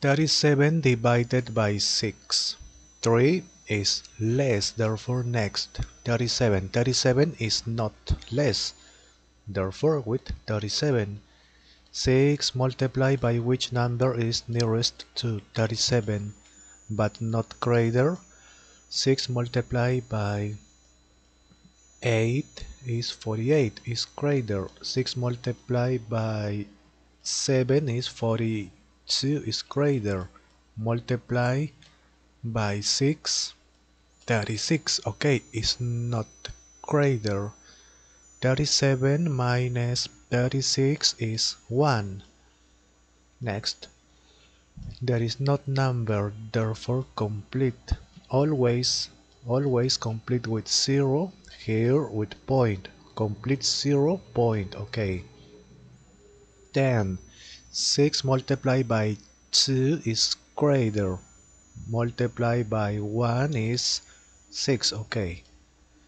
37 divided by 6. 3 is less, therefore next. 37. 37 is not less, therefore with 37. 6 multiplied by which number is nearest to 37, but not greater. 6 multiplied by 8 is 48, is greater. 6 multiplied by 7 is 42, is greater. Multiply by 6, 36, okay, is not greater. 37 minus 36 is 1. Next, there is not number, therefore complete. Always, always complete with 0, here with point. Complete 0, point, okay. 10. 6 multiplied by 2 is greater. Multiply by 1 is 6, okay.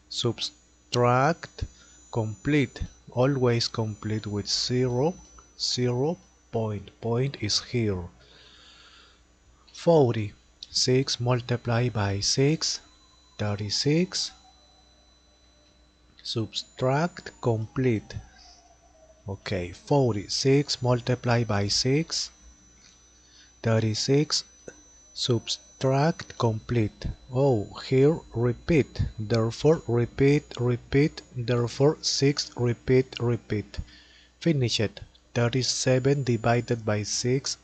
Subtract complete always complete with 0 0 point point is here 40 6 multiplied by 6 36 subtract complete okay 46 multiplied by 6 36 subtract complete. Oh here repeat. Therefore repeat repeat. Therefore 6 repeat repeat. Finish it. 37 divided by 6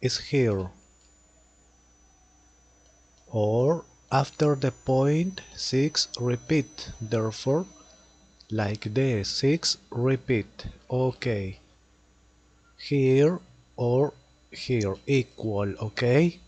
is here. Or after the point 6 repeat. Therefore like this 6 repeat okay. Here or here equal okay